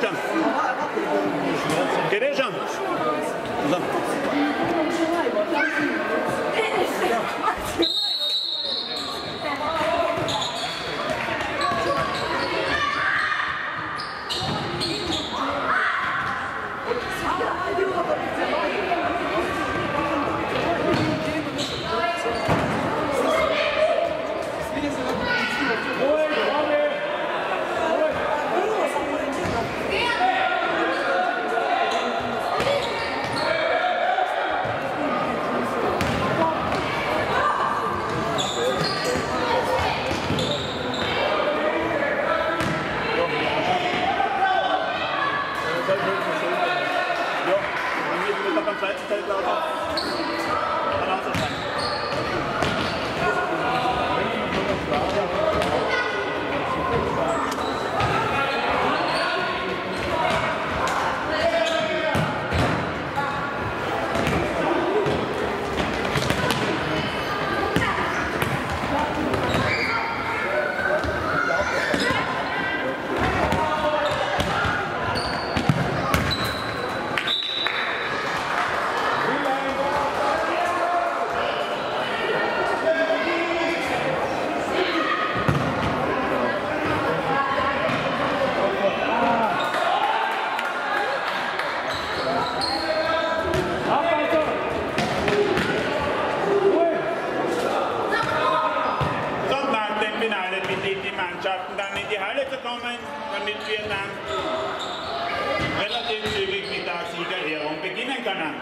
Geleceğim. Geleceğim. Ulan. Damit wir dann relativ zügig mit der Siegerehrung beginnen können.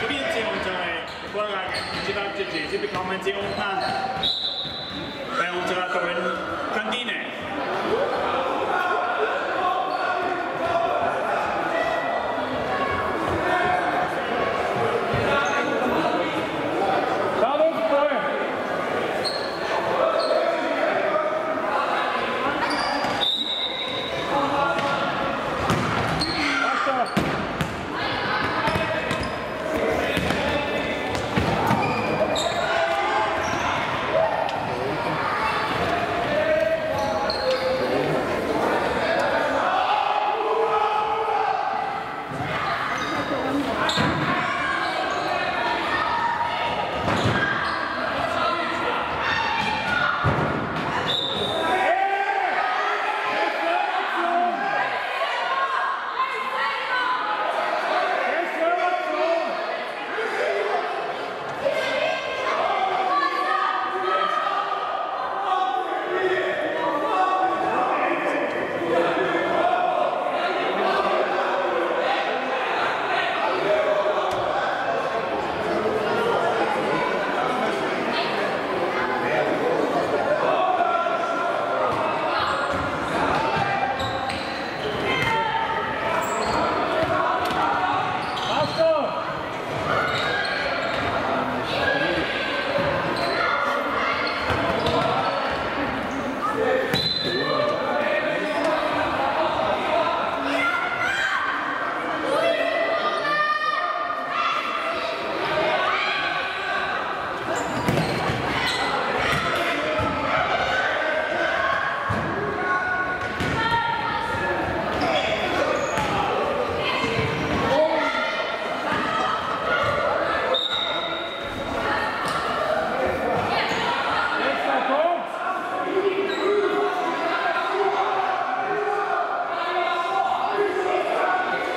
不变节目就係我嘅主打主持，即係講緊節目啦。但係我就係同緊啲呢。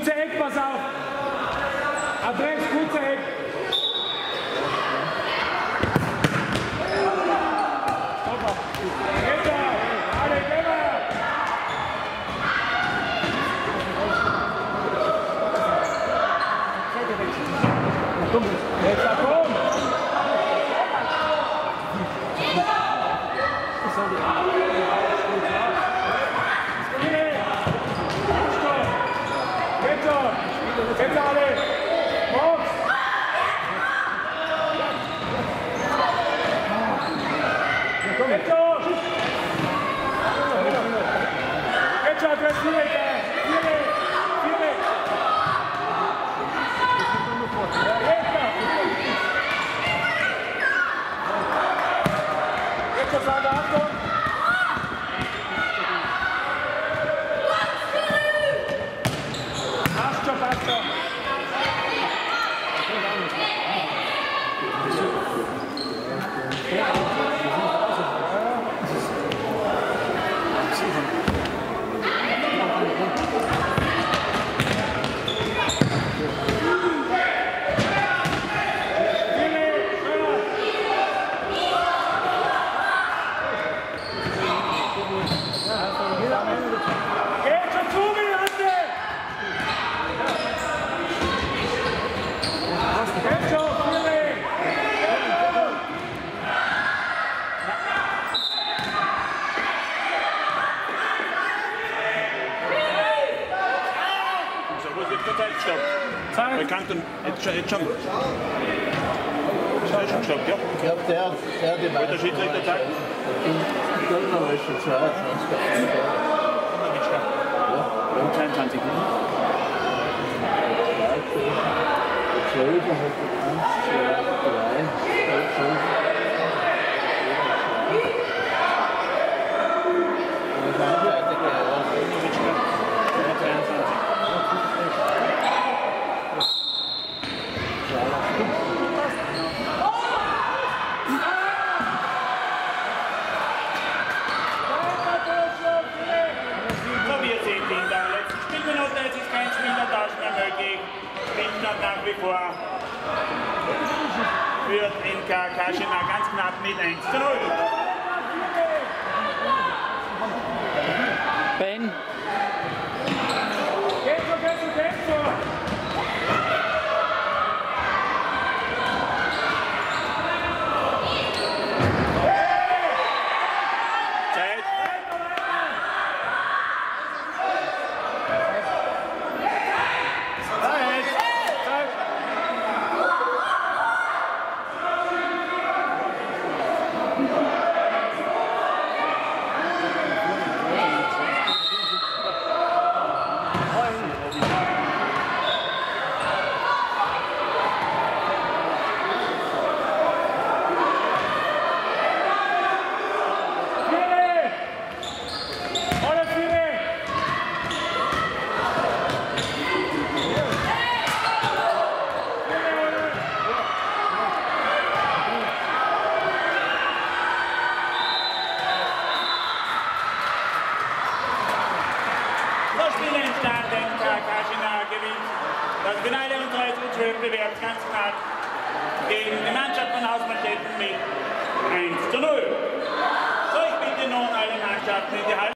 Kurze Eck, pass auf. Andreas, kurze Eck. ットサードアウト Zeit. Bekannten Edscham. Stopp, ja. Ich glaube, der, hat die Wird der Schiedsrichter Zeit? Ich glaube, er ist schon 22. Ja, 22 Minuten. 12, 1, 2, 3, 4, 5. Ben?